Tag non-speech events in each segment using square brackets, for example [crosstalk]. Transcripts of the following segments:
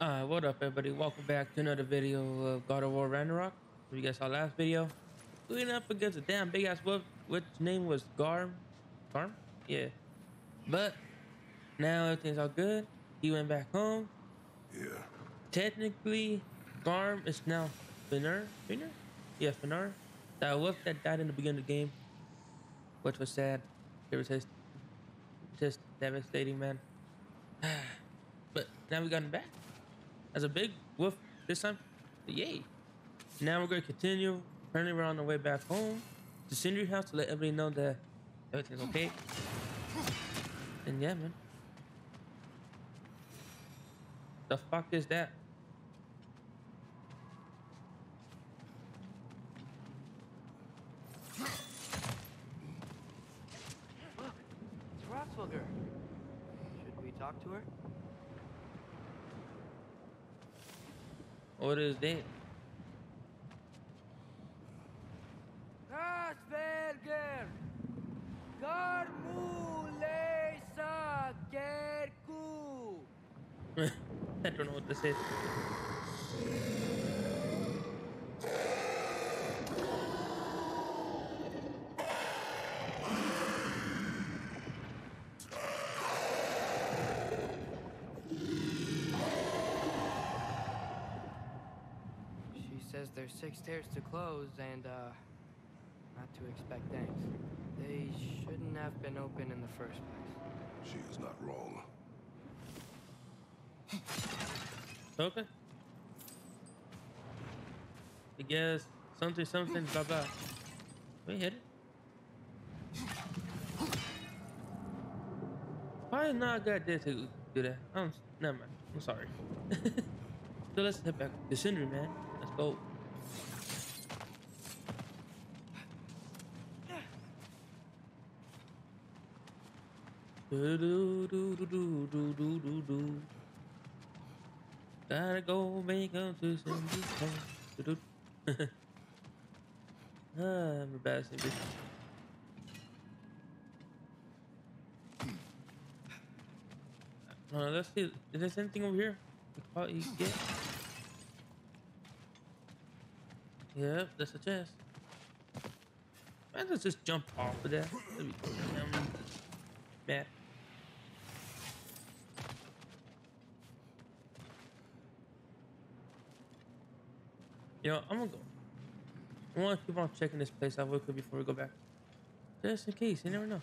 Uh, what up, everybody? Welcome back to another video of God of War Ragnarok. You guys saw last video. We went up against a damn big ass wolf, which name was Garm. Garm? Yeah. But now everything's all good. He went back home. Yeah. Technically, Garm is now Finner. Finner? Yeah, Finner. That wolf that died in the beginning of the game, which was sad. It was just, just devastating, man. [sighs] but now we got him back as a big wolf this time. Yay! Now we're gonna continue. Apparently, we're on the way back home to Sindri house to let everybody know that everything's okay. And yeah, man. The fuck is that? Look, it's Hrotsvölgr. Should we talk to her? What is that? [laughs] I don't know what this is. There's stairs to close and, uh, not to expect thanks. They shouldn't have been open in the first place. She is not wrong. [laughs] Okay. I guess something, something, blah blah. We hit it. Why not got this to do that? I'm never mind. I'm sorry. [laughs] so let's head back to Sindri, man. Let's go. Gotta go make up to do. [laughs] Ah, I'm a Sindri. Uh, let's see. Is there anything over here? Could probably get. Yep, that's a chest. Man, let's just jump off of that. That'd be damn bad. know, I'm gonna go. I want to keep on checking this place out real quick before we go back. Just in case, you never know.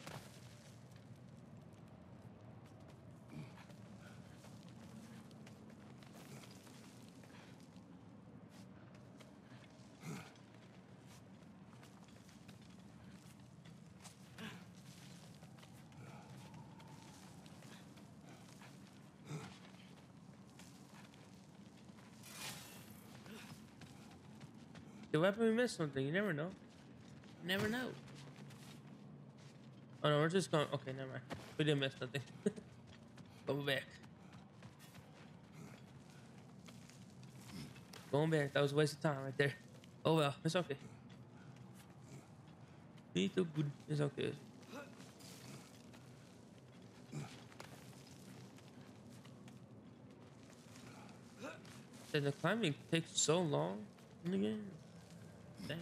The weapon we missed something. You never know. You never know. Oh no, we're just going. Okay, never mind. We didn't miss nothing. [laughs] Go back. Going back. That was a waste of time right there. Oh well, it's okay. It's good. It's okay. Did the climbing take so long in the game? Damn.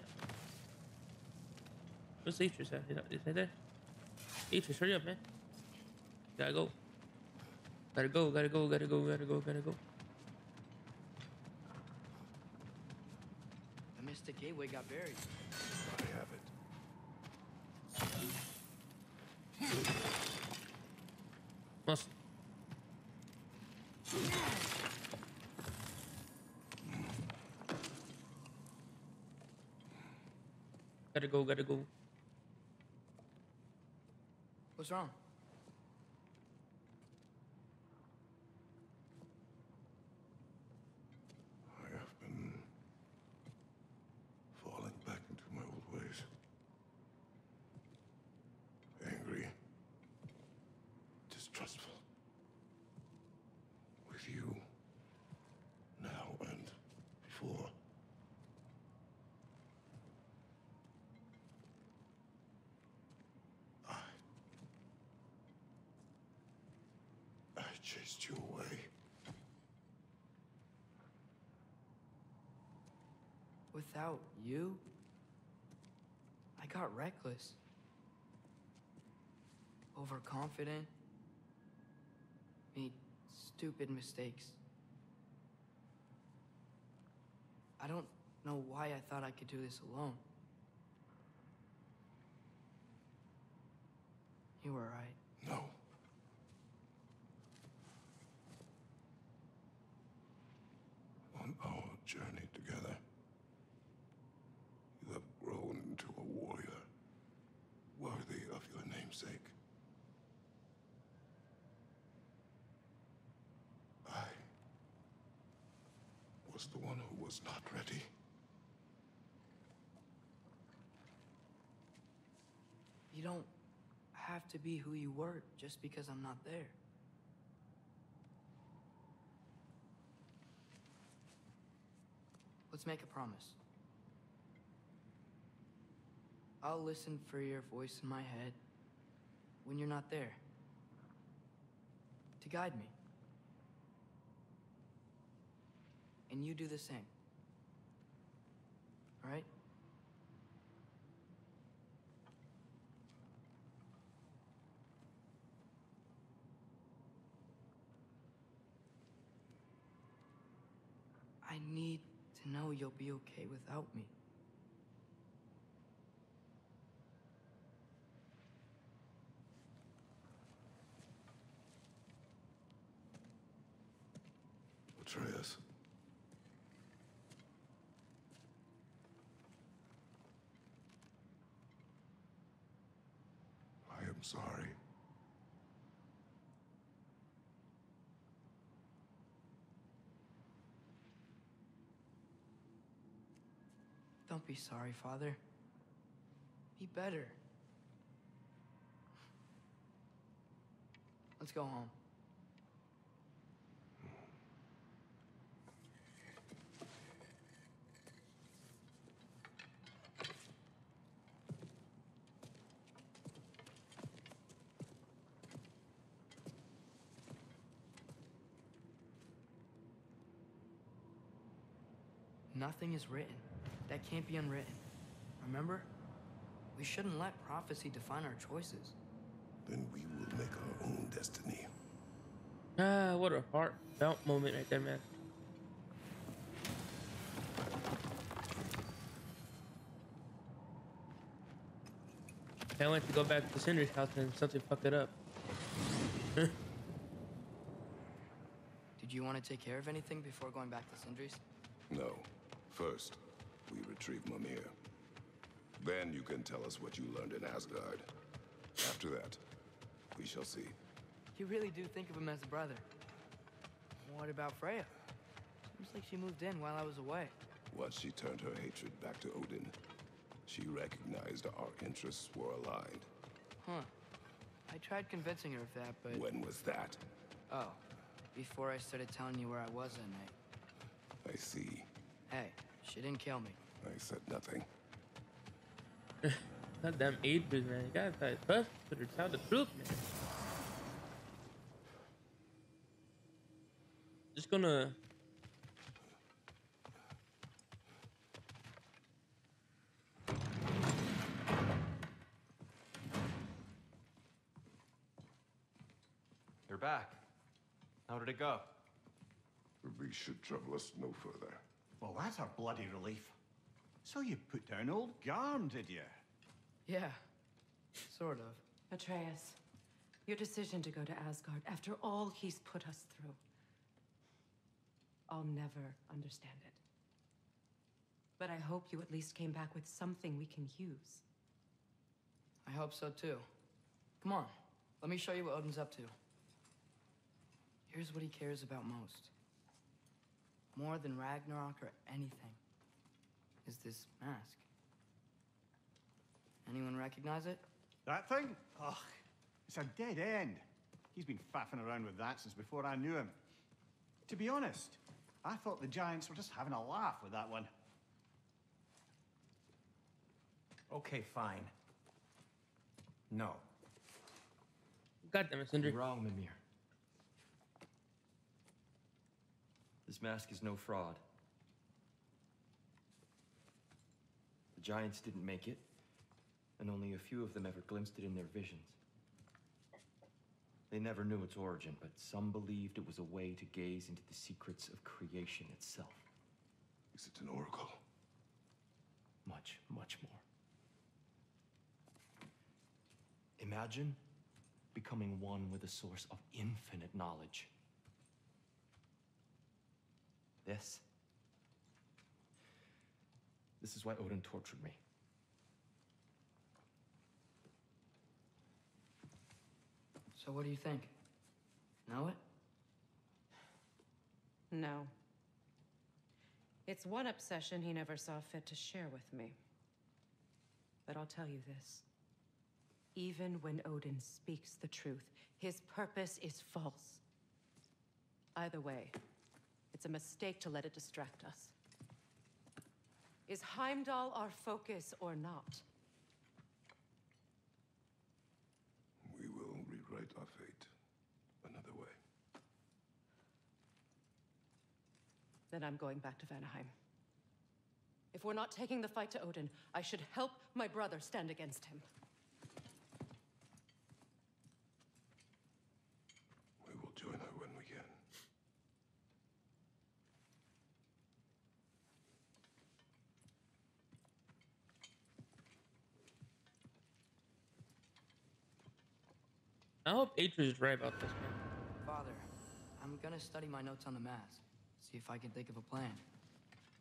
Where's Atreus at? Is that- Is that there? Atreus, hurry up, man. Gotta go. Gotta go, gotta go, gotta go, gotta go, gotta go. The Mystic Gateway got buried. I have it. Must. Gotta go, gotta go. What's wrong? chased you away. Without you? I got reckless. Overconfident. Made stupid mistakes. I don't know why I thought I could do this alone. You were right. No. Our journey together, you have grown into a warrior worthy of your namesake. I was the one who was not ready. You don't have to be who you were just because I'm not there. Let's make a promise. I'll listen for your voice in my head when you're not there to guide me. And you do the same. All right? I need to know you'll be okay without me. Atreus. I am sorry. Don't be sorry, Father. Be better. Let's go home. Nothing is written that can't be unwritten. Remember? We shouldn't let prophecy define our choices. Then we will make our own destiny. Ah, what a heartfelt moment right there, man. I went to go back to Cinder's house and something fucked it up. [laughs] Did you want to take care of anything before going back to Sindri's? No. First, we retrieve Mimir. Then you can tell us what you learned in Asgard. After that, we shall see. You really do think of him as a brother. What about Freya? Seems like she moved in while I was away. Once she turned her hatred back to Odin, she recognized our interests were aligned. Huh. I tried convincing her of that, but... When was that? Oh. Before I started telling you where I was that night. I see. Hey, she didn't kill me. I said nothing. [laughs] Goddamn Adrian, man. You gotta try first to tell the truth, man. Just gonna. You're back. How did it go? The beast should trouble us no further. Well, that's a bloody relief. So you put down old Garm, did you? Yeah. Sort of. Atreus, your decision to go to Asgard after all he's put us through. I'll never understand it. But I hope you at least came back with something we can use. I hope so too. Come on, let me show you what Odin's up to. Here's what he cares about most. More than Ragnarok or anything. Is this mask. Anyone recognize it? That thing? Ugh, it's a dead end. He's been faffing around with that since before I knew him. To be honest, I thought the Giants were just having a laugh with that one. Okay, fine. No. Goddamn it, Cinder. You're wrong, Mimir. This mask is no fraud. The giants didn't make it, and only a few of them ever glimpsed it in their visions. They never knew its origin, but some believed it was a way to gaze into the secrets of creation itself. Is it an oracle? Much, much more. Imagine becoming one with a source of infinite knowledge. This. This is why Odin tortured me. So what do you think? Know it? No. It's one obsession he never saw fit to share with me. But I'll tell you this. Even when Odin speaks the truth, his purpose is false. Either way, it's a mistake to let it distract us. Is Heimdall our focus or not? We will rewrite our fate another way. Then I'm going back to Vanaheim. If we're not taking the fight to Odin, I should help my brother stand against him. We will join her when we can. I hope Atreus is right about this, man. Father, I'm gonna study my notes on the mass, see if I can think of a plan.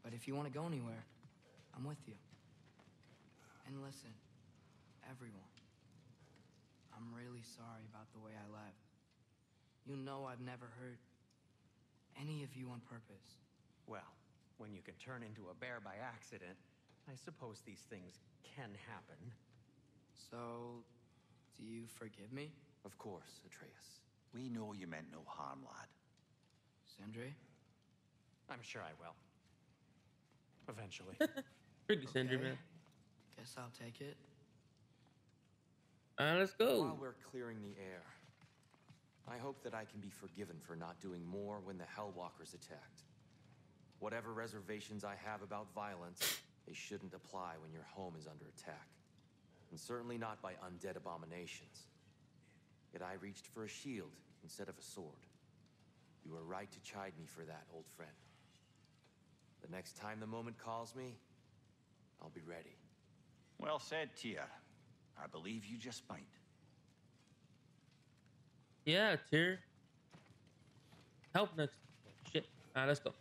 But if you want to go anywhere, I'm with you. And listen, everyone, I'm really sorry about the way I left. You know I've never hurt any of you on purpose. Well, when you can turn into a bear by accident, I suppose these things can happen. So, do you forgive me, Of course, Atreus. We know you meant no harm, lad. Sindri? I'm sure I will. Eventually. [laughs] Pretty Sindri, Okay. man. Guess I'll take it. Alright, let's go. While we're clearing the air, I hope that I can be forgiven for not doing more when the Hellwalkers attacked. Whatever reservations I have about violence, they shouldn't apply when your home is under attack. And certainly not by undead abominations. Yet I reached for a shield instead of a sword. You were right to chide me for that, old friend. The next time the moment calls me, I'll be ready. Well said, Tyr. I believe you just might. Yeah, Tyr. Help next. Shit. Alright, let's go.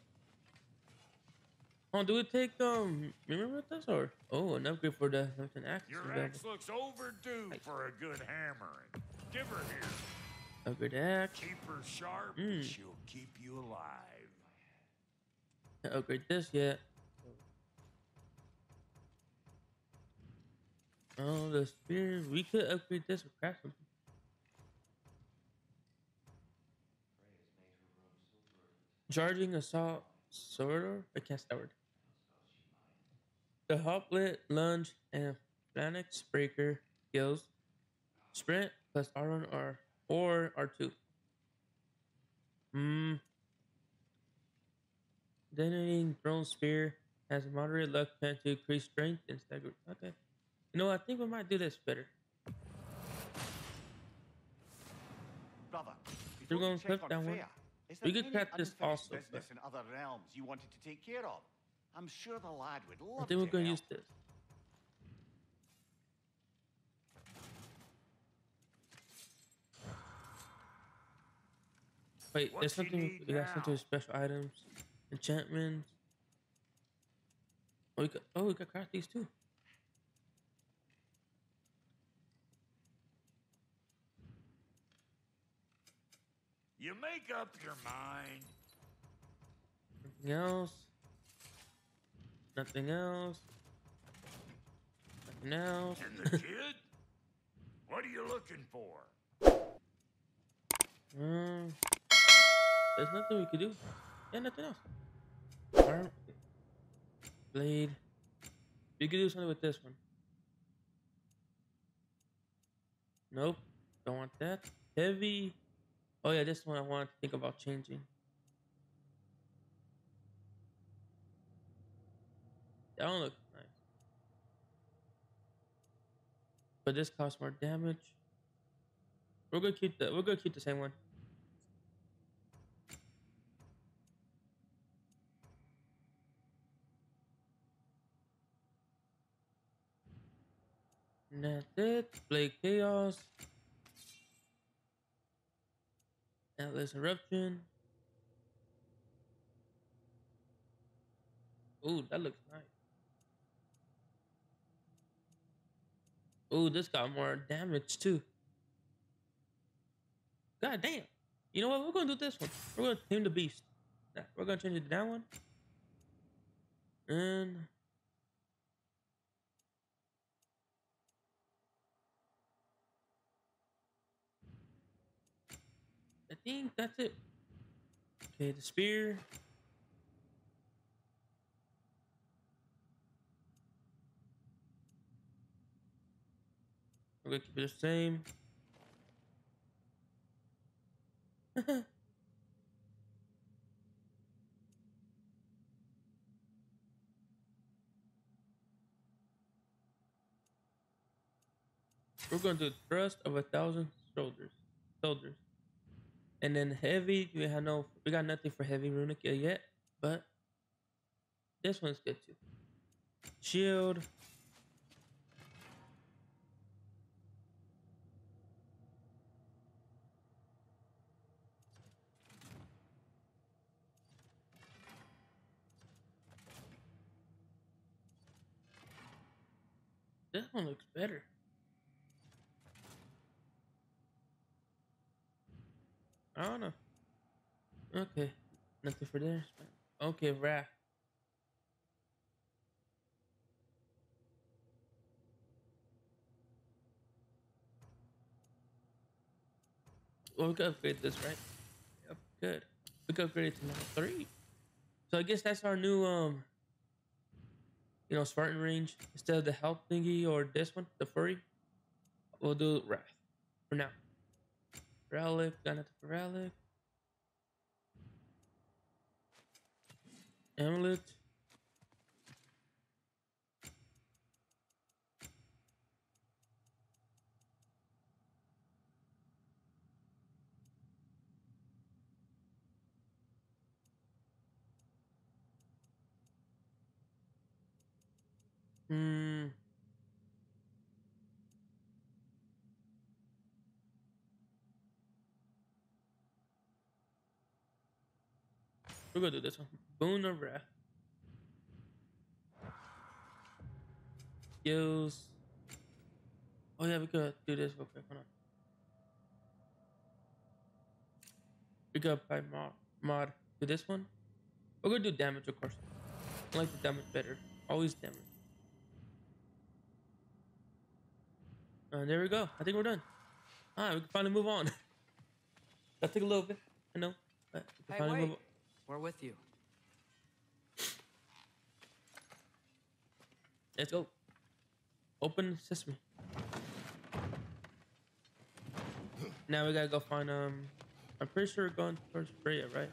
Oh, do we take um remember with us or oh an upgrade for the an axe? Your axe looks overdue for a good hammering. Give her here. Upgrade axe. Keep her sharp, Mm. she'll keep you alive. Can't upgrade this yet. Oh, the spear. We could upgrade this or craft something. Charging assault sword. I can't say that word. The hoplite, lunge, and phalanx breaker skills. Sprint plus R1 or or R2. Hmm. Detonating thrown spear has a moderate luck pen to increase strength and stagger. Okay. You know, I think we might do this better. Brother, We're check click on that one. We could cut this also, business in other realms you wanted to take care of? I'm sure the lad would love I think we're to gonna help. use this. Wait, What there's something we got something special items, enchantments. Oh, we got oh we got craft these too. You make up your mind. Nothing else. Nothing else. Nothing else. And the kid? [laughs] What are you looking for? Um, there's nothing we could do. Yeah, nothing else. Arm, blade. We could do something with this one. Nope. Don't want that. Heavy. Oh yeah, this one I want to think about changing. That one looks nice. but this costs more damage. We're gonna keep the we're gonna keep the same one. And that's it. Blade Chaos. Atlas Eruption. Ooh, that looks nice. Ooh, this got more damage too. God damn. You know what? We're gonna do this one. We're gonna tame the beast. Nah, we're gonna change it to that one. And I think that's it. Okay, the spear. We're gonna keep it the same. [laughs] We're gonna do thrust of a thousand soldiers. Soldiers. And then heavy, we have no we got nothing for heavy runic yet, but this one's good too. Shield. This one looks better. I don't know. Okay. Nothing for there. Okay, Wrath. Well, we can upgrade this, right? Yep, good. We can upgrade it to level three. So I guess that's our new um you know Spartan Rage. Instead of the health thingy or this one, the furry, we'll do Wrath for now. Relic, got nothing for relic. Amulet. Hmm. We're gonna do this one. Boon of Wrath. Skills. Oh yeah, we could do this real quick. Hold on. We got by mod mod to this one. We're gonna do damage, of course. I like the damage better. Always damage. And there we go. I think we're done. Alright, we can finally move on. [laughs] that took a little bit, I know. But we can Hey, finally wait. move on. We're with you. Let's go. Open sesame. Now we gotta go find um. I'm pretty sure we're going towards Freya, right?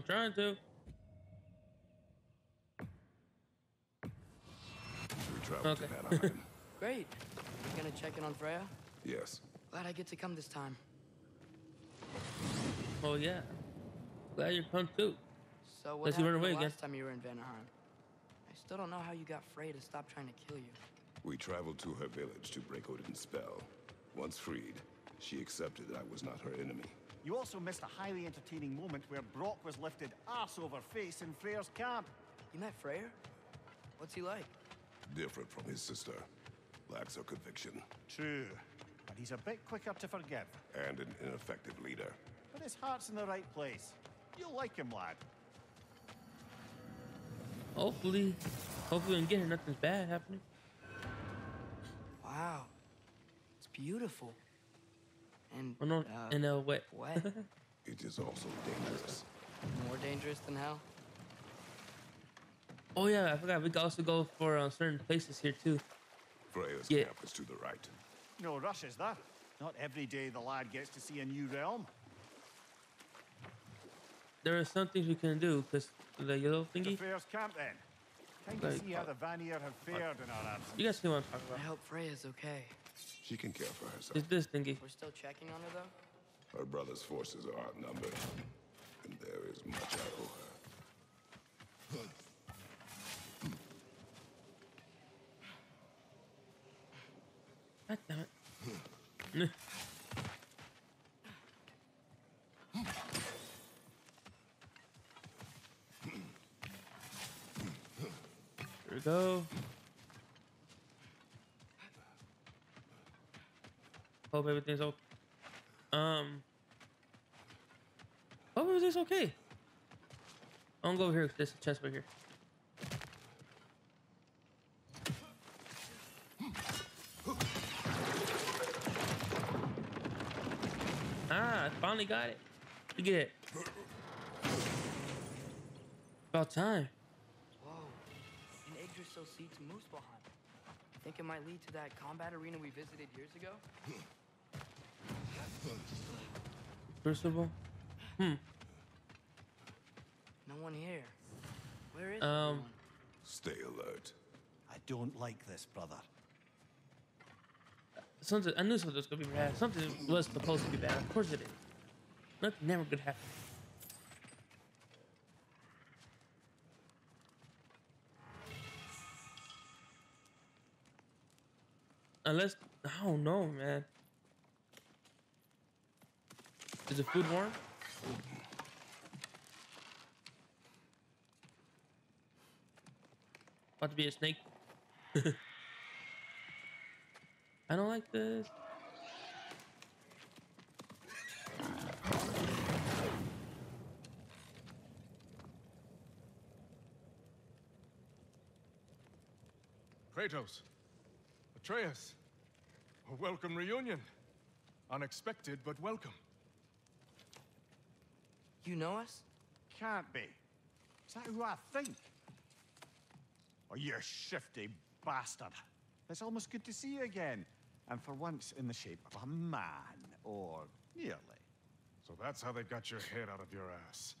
I'm trying to. We traveled Okay. to Vanaheim. [laughs] Great. You gonna check in on Freya? yes. Glad I get to come this time. Oh yeah. Glad you come too. So what Unless you run happened away the again. last time you were in Vanaheim? I still don't know how you got Freya to stop trying to kill you. We traveled to her village to break Odin's spell. Once freed, she accepted that I was not her enemy. You also missed a highly entertaining moment where Brok was lifted ass over face in Freyr's camp. You met Freyr? What's he like? Different from his sister. Lacks her conviction. True. But he's a bit quicker to forgive. And an ineffective leader. But his heart's in the right place. You'll like him, lad. Hopefully, hopefully we can get here. Nothing's bad happening. Wow. It's beautiful. And Oh no, uh, in a wet. wet. [laughs] It is also dangerous. More dangerous than hell? Oh yeah, I forgot. We can also go for uh, certain places here too. Freya's Yeah. camp is to the right. No rush, is there? Not every day the lad gets to see a new realm. There are some things we can do because the yellow The thingy. Freya's camp then. Time to Like, see how uh, the Vanir have fared in our absence. You guys see what I'm talking I hope Freya's okay. She can care for herself. It's this thingy. We're still checking on her though? Her brother's forces are outnumbered, and there is much I owe her. God damn it. [laughs] There we go. Hope everything's okay. Um. Hope everything's okay. I'm gonna go over here. There's a chest right here. Ah, I finally got it. Look at it. About time. Whoa. An Yggdrasil seats behind. Think it might lead to that combat arena we visited years ago? [laughs] Crucible. Hmm. No one here. Where is Um, everyone? Stay alert. I don't like this, brother. Something. I knew something was gonna be bad. Something was supposed to be bad. Of course it is. Nothing never could happen. Unless I don't know, man. Is the food warm? About to be a snake. [laughs] I don't like this. Kratos, Atreus, a welcome reunion. Unexpected, but welcome. You know us? Can't be. Is that who I think? Oh, you shifty bastard. It's almost good to see you again. And for once in the shape of a man, or nearly. So that's how they got your head out of your ass.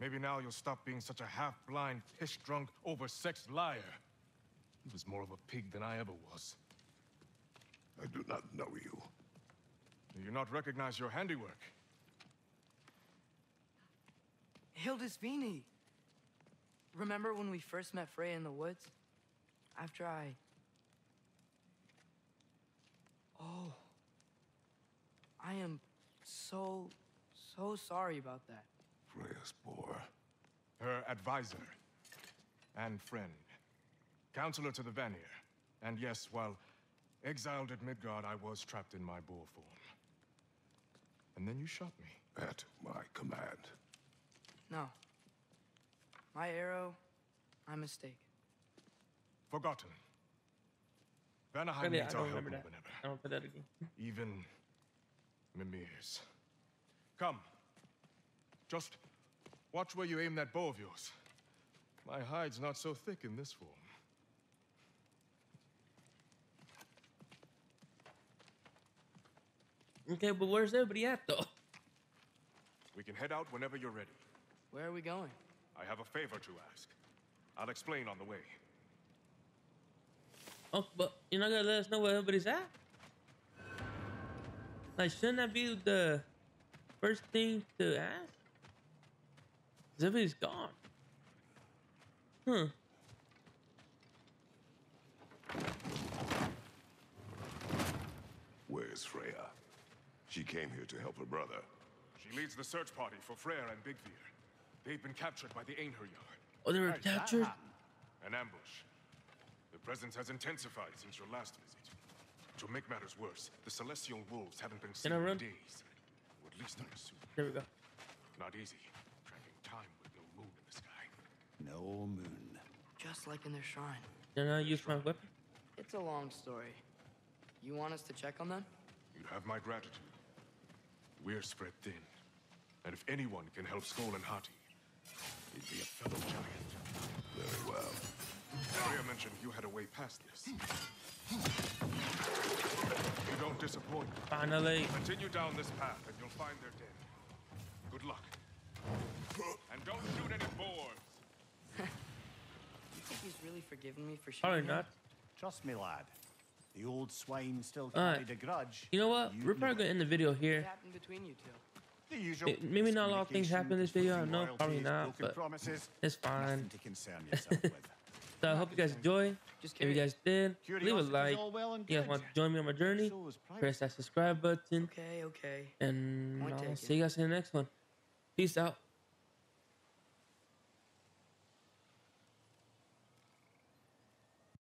Maybe now you'll stop being such a half-blind, piss-drunk, oversexed liar. He was more of a pig than I ever was. I do not know you. Do you not recognize your handiwork? Hildisvini! Remember when we first met Freya in the woods? After I... Oh. I am so, so sorry about that. Freya's boar. Her advisor and friend. Counselor to the Vanir. And yes, while exiled at Midgard, I was trapped in my boar form. And then you shot me. At my command. No. My arrow, my mistake. Forgotten. Vanaheim Really, I needs don't our help remember that. whenever. I don't put that again. Even Mimir's. Come. Just watch where you aim that bow of yours. My hide's not so thick in this form. Okay, but where's everybody at though? We can head out whenever you're ready. Where are we going? I have a favor to ask. I'll explain on the way. Oh, but you're not gonna let us know where everybody's at? Like, shouldn't that be the first thing to ask? 'Cause everybody's gone. Huh. Where's Freya? She came here to help her brother. She leads the search party for Freyr and Bigvir. They've been captured by the Einherjar. Oh, they were How'd captured? An ambush. The presence has intensified since your last visit. To make matters worse, the Celestial Wolves haven't been seen I in run? days. Or at least I assume. There we go. Not easy. Tracking time with no moon in the sky. No moon. Just like in their shrine. Then I use my weapon. It's a long story. You want us to check on them? You have my gratitude. We're spread thin. And if anyone can help Skoll and Hati, it'd be a fellow giant. Very well. Maria mentioned you had a way past this. You don't disappoint. Finally. Continue down this path and you'll find their dead. Good luck. And don't shoot any boars. You think he's really forgiven me for shooting Probably not. Trust me, lad. The old swine still Alright. carried a grudge. You know what? You We're probably gonna end the video What here. happened between you two? The usual. It- maybe not a lot of things happen in this video, I conflicting know, probably not, but promises. It's fine. To concern yourself [laughs] with. So I hope you guys enjoy. Just If you guys did, leave a like. all well and You guys want to join me on my journey? Press that subscribe button. Okay, okay. And Point I'll taken. see you guys in the next one. Peace out.